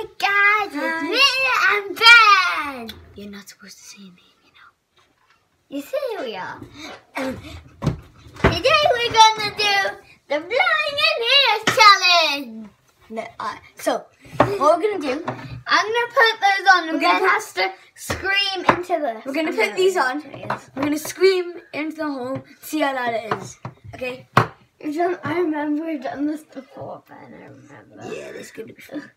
Hi guys, it's me and Ben. You're not supposed to see me, you know. You see we are. Um, today we're gonna do the blowing in ears challenge. No, uh, so, what we're gonna do, I'm gonna put those on and We're gonna Ben has to scream into this. we're gonna put these on. We're gonna scream into the hole, see how loud it is. Okay? I remember we've done this before, Ben. I remember. Yeah, this is gonna be fun.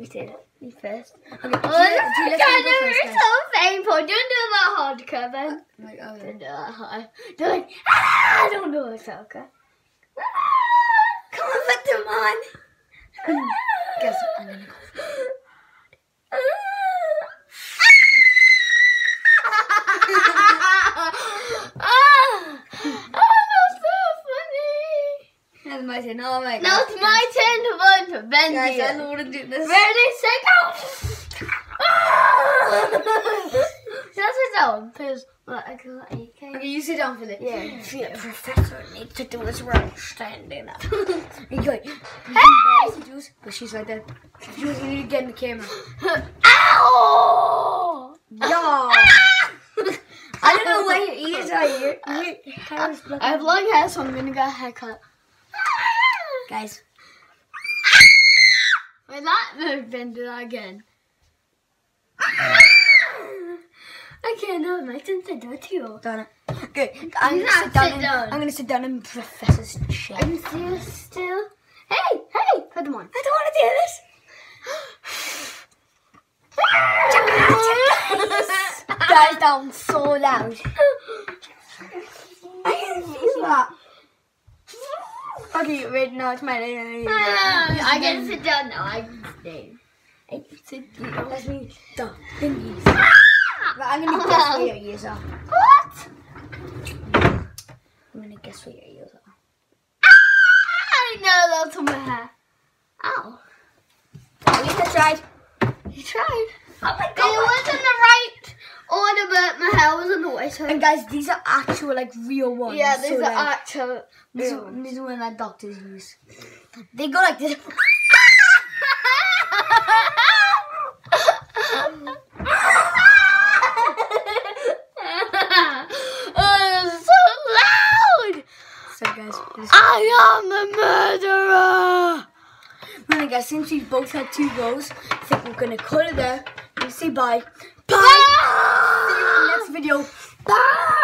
We did it. Me first. Okay, Oh, Julia- this Julia's is gonna kind go of first, guys. so painful. Don't do that hard, Kevin. Like, oh, Don't do that hard. Do like, ah, don't do it, okay? Come on, put them on. Guess what? I'm gonna go. ah, that's so funny. That's my turn. Oh my god. Now it's my turn to run to Benji. Guys, I don't want to do this. Ready, set, go! That's his own, because well, I got Okay, you sit down for this. Yeah. The professor needs to do this while standing up. you go, Hey! Juice, but she's like that. Juice, you need to get in the camera. Ow! Yeah. I don't know why your ears are here. Your hair is I have long hair, so I'm gonna get a haircut. Guys, moved into that again. I can't know my since I do it to you. done it. Okay, I'm You gonna sit down. sit in, down. I'm gonna sit down in Professor's chair. I can see you still. Hey, hey, put them on. I don't want to do this. Guys, that was so loud. I can feel that. Okay, wait, now it's my turn. I ah, can sit down now. I can stay. I can sit down. That's me. Then ears. But I'm gonna guess where your ears are. What? I'm gonna guess where your ears are. Ah, I know that's on my hair. Ow. At least I tried. You tried. Oh my god. It was in the right order, but my hair was in the way. So And guys, these are actual like real ones. yeah, so, these are like, actual. These are, ones. these are one that doctors use. They go like this. so loud! So guys, I am a murderer! Well, guys, since we both had two goals, I think we're gonna cut it there and say bye. Bye. Ah! See you in the next video. Bye!